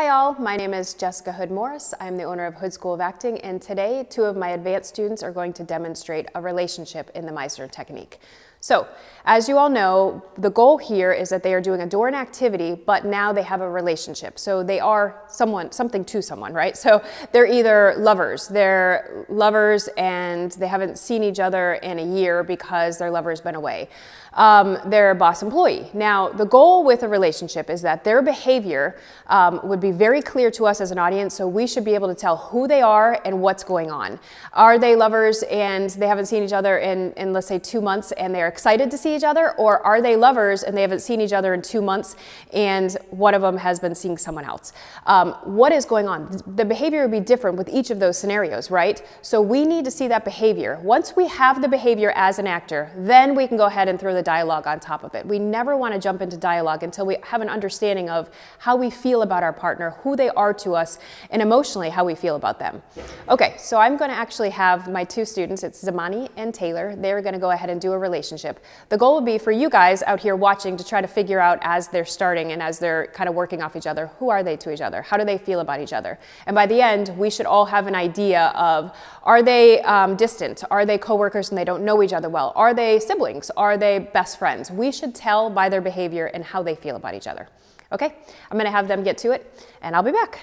Hi all, my name is Jessica Houde Morris. I'm the owner of Houde School of Acting and today two of my advanced students are going to demonstrate a relationship in the Meisner technique. So, as you all know, the goal here is that they are doing a door activity, but now they have a relationship. So they are someone, something to someone, right? So they're either lovers, they're lovers and they haven't seen each other in a year because their lover's been away. Um, they're a boss employee. Now, the goal with a relationship is that their behavior um, would be very clear to us as an audience, so we should be able to tell who they are and what's going on. Are they lovers and they haven't seen each other in, in let's say, two months and they're excited to see each other, or are they lovers and they haven't seen each other in two months and one of them has been seeing someone else? Um, what is going on? The behavior would be different with each of those scenarios, right? So we need to see that behavior. Once we have the behavior as an actor, then we can go ahead and throw the dialogue on top of it. We never want to jump into dialogue until we have an understanding of how we feel about our partner, who they are to us, and emotionally how we feel about them. Okay, so I'm going to actually have my two students, it's Zamani and Taylor, they're going to go ahead and do a relationship. The goal would be for you guys out here watching to try to figure out as they're starting and as they're kind of working off each other, who are they to each other? How do they feel about each other? And by the end, we should all have an idea of are they um, distant? Are they coworkers and they don't know each other well? Are they siblings? Are they best friends. We should tell by their behavior and how they feel about each other. Okay, I'm gonna have them get to it and I'll be back.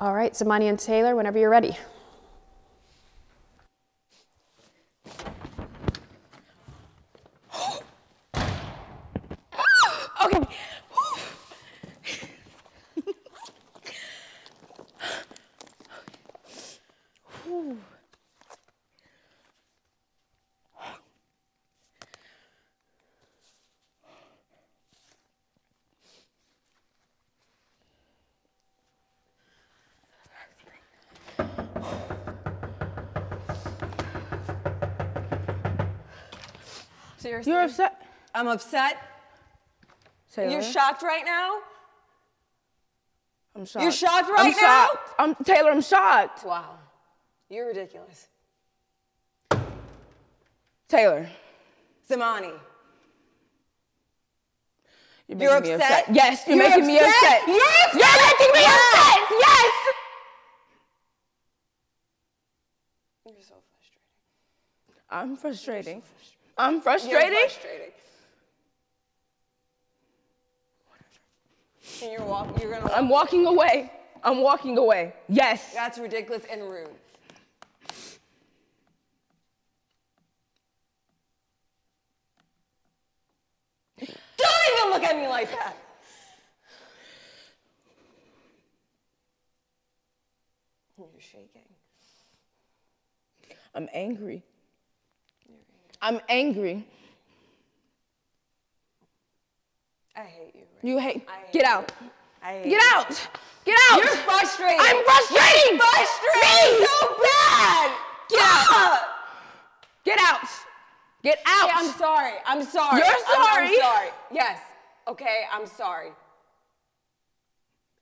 All right, Zamani and Taylor, whenever you're ready. Seriously? You're upset? I'm upset. Taylor? You're shocked right now? I'm shocked. You're shocked right I'm now? Shocked. I'm Taylor, I'm shocked. Wow. You're ridiculous. Taylor. Zamani. You're, You're making me upset? Yes, you're, You're making me upset? Yes! You're upset? Making me Yes. upset. Yes. You're so frustrating. I'm frustrating. I'm frustrated. You're frustrating. And you're walking, you're gonna walk. I'm walking away. I'm walking away. Yes. That's ridiculous and rude. Don't even look at me like that. You're shaking. I'm angry. I'm angry. I hate you. Rick. You hate. Hate Get you. out. I hate Get you. out. Get out. You're frustrating. I'm frustrating. You're frustrating. Me. So bad. Get out. Get out. Get out. I'm sorry. I'm sorry. You're I'm- I'm, sorry. sorry. Yes. Okay, I'm sorry.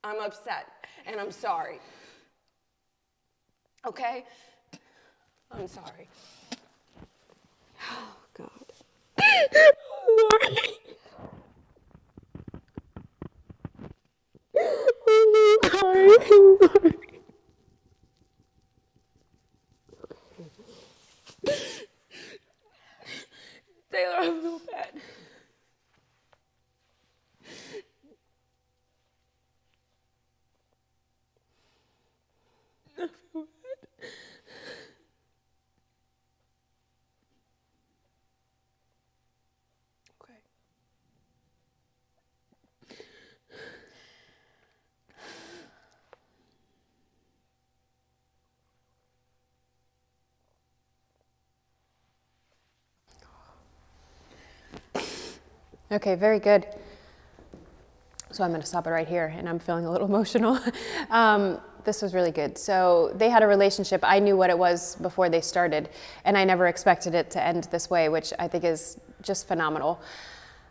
I'm upset and I'm sorry. Okay? I'm sorry. Oh, God. Taylor, I feel bad. I feel bad. Okay. Okay, very good. So I'm going to stop it right here, and I'm feeling a little emotional. um, this was really good. So they had a relationship. I knew what it was before they started, and I never expected it to end this way, which I think is just phenomenal.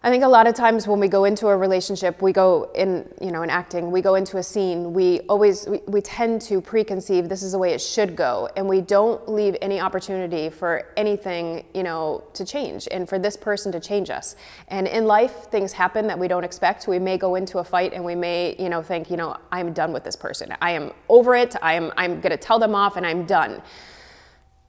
I think a lot of times when we go into a relationship, we go in, you know, in acting, we go into a scene, we always, we, we, tend to preconceive this is the way it should go. And we don't leave any opportunity for anything, you know, to change and for this person to change us. And in life, things happen that we don't expect. We may go into a fight and we may, you know, think, you know, I'm done with this person. I am over it. I am, I'm going to tell them off and I'm done.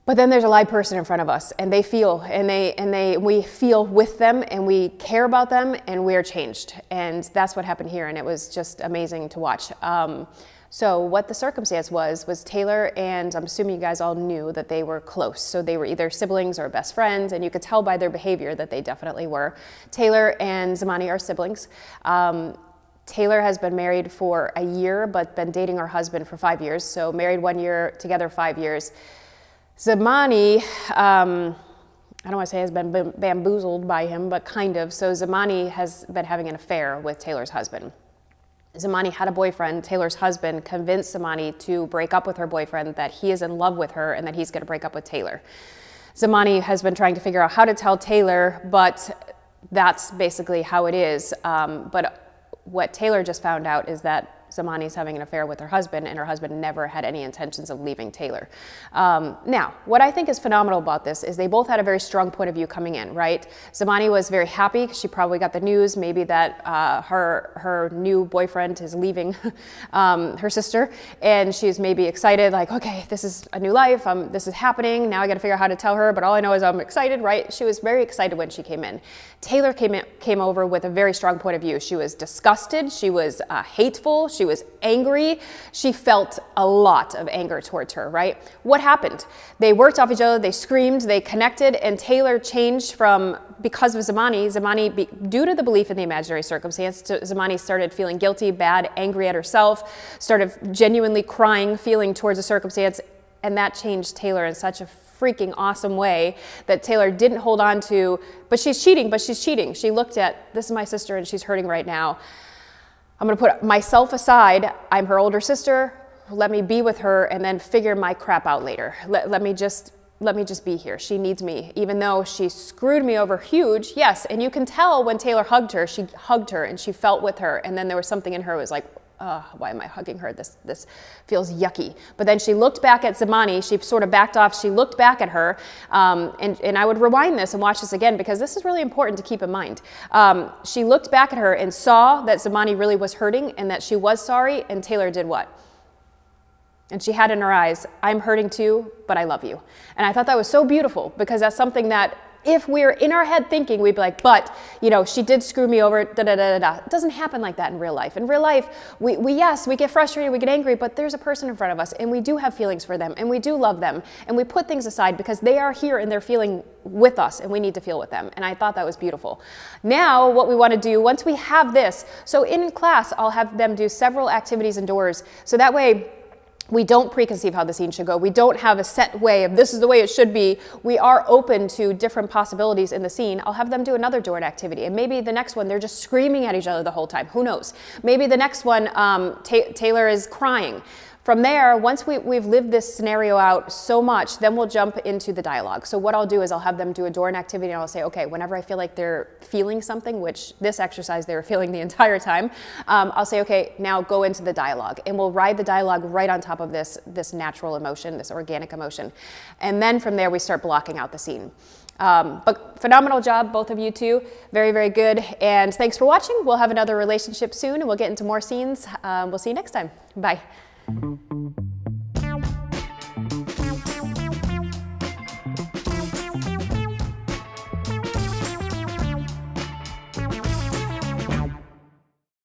But then there's a live person in front of us and they feel and they and they we feel with them and we care about them and we're changed. And that's what happened here and it was just amazing to watch. Um, so what the circumstance was was Taylor and I'm assuming you guys all knew that they were close. So they were either siblings or best friends, and you could tell by their behavior that they definitely were. Taylor and Zamani are siblings. Um, Taylor has been married for a year, but been dating her husband for five years. So married one year, together five years. Zamani, um, I don't want to say has been bamboozled by him, but kind of. So Zamani has been having an affair with Taylor's husband. Zamani had a boyfriend. Taylor's husband convinced Zamani to break up with her boyfriend, that he is in love with her, and that he's going to break up with Taylor. Zamani has been trying to figure out how to tell Taylor, but that's basically how it is. Um, but what Taylor just found out is that Zamani's having an affair with her husband, and her husband never had any intentions of leaving Taylor. Um, now, what I think is phenomenal about this is they both had a very strong point of view coming in, right? Zamani was very happy. Because she probably got the news, maybe that uh, her her new boyfriend is leaving um, her sister, and she's maybe excited, like, okay, this is a new life. Um, this is happening. Now I got to figure out how to tell her. But all I know is I'm excited, right? She was very excited when she came in. Taylor came in, came over with a very strong point of view. She was disgusted. She was uh, hateful. She was angry. She felt a lot of anger towards her, right? What happened? They worked off each other, they screamed, they connected, and Taylor changed from because of Zamani, Zamani, due to the belief in the imaginary circumstance, Zamani started feeling guilty, bad, angry at herself, started genuinely crying, feeling towards the circumstance, and that changed Taylor in such a freaking awesome way that Taylor didn't hold on to, but she's cheating, but she's cheating. She looked at, this is my sister and she's hurting right now. I'm to put myself aside. I'm her older sister. Let me be with her and then figure my crap out later. Let, let me just let me just be here. She needs me. Even though she screwed me over huge, yes. And you can tell when Taylor hugged her, she hugged her and she felt with her. And then there was something in her was like, why am I hugging her? This, this feels yucky. But then she looked back at Zamani. She sort of backed off. She looked back at her. Um, and, and I would rewind this and watch this again because this is really important to keep in mind. Um, she looked back at her and saw that Zamani really was hurting and that she was sorry. And Taylor did what? And she had in her eyes, I'm hurting too, but I love you. And I thought that was so beautiful because that's something that if we're in our head thinking, we'd be like, but, you know, she did screw me over, da da da da da. It doesn't happen like that in real life. In real life, we, we, yes, we get frustrated, we get angry, but there's a person in front of us and we do have feelings for them and we do love them and we put things aside because they are here and they're feeling with us and we need to feel with them. And I thought that was beautiful. Now, what we want to do, once we have this, so in class, I'll have them do several activities indoors. So that way, we don't preconceive how the scene should go. We don't have a set way of this is the way it should be. We are open to different possibilities in the scene. I'll have them do another door activity. And maybe the next one, they're just screaming at each other the whole time. Who knows? Maybe the next one, um, Taylor is crying. From there, once we, we've lived this scenario out so much, then we'll jump into the dialogue. So what I'll do is I'll have them do a door activity and I'll say, okay, whenever I feel like they're feeling something, which this exercise they were feeling the entire time, um, I'll say, okay, now go into the dialogue. And we'll ride the dialogue right on top of this, this natural emotion, this organic emotion. And then from there, we start blocking out the scene. Um, but phenomenal job, both of you two. Very, very good. And thanks for watching. We'll have another relationship soon and we'll get into more scenes. Um, we'll see you next time. Bye. Thank you.